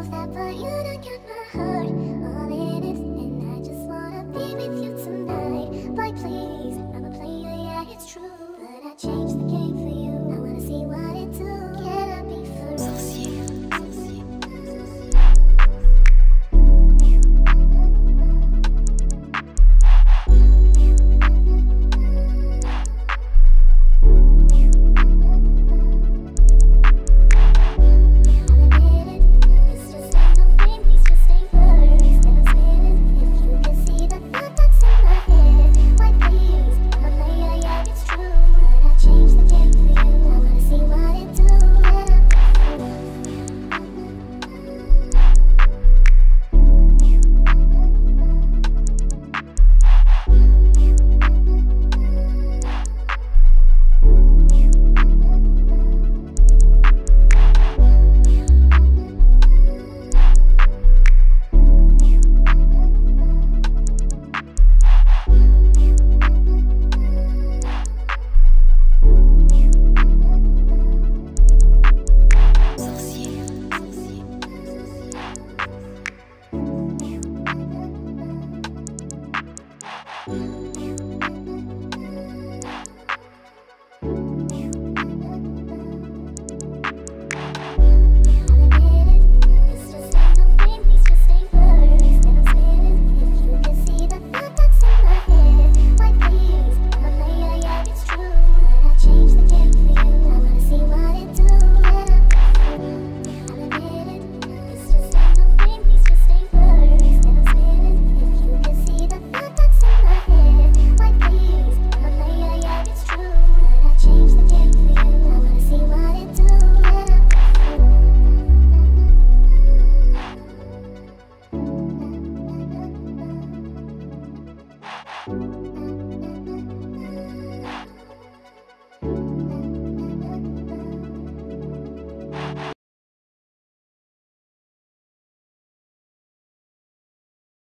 moves that put you to get my heart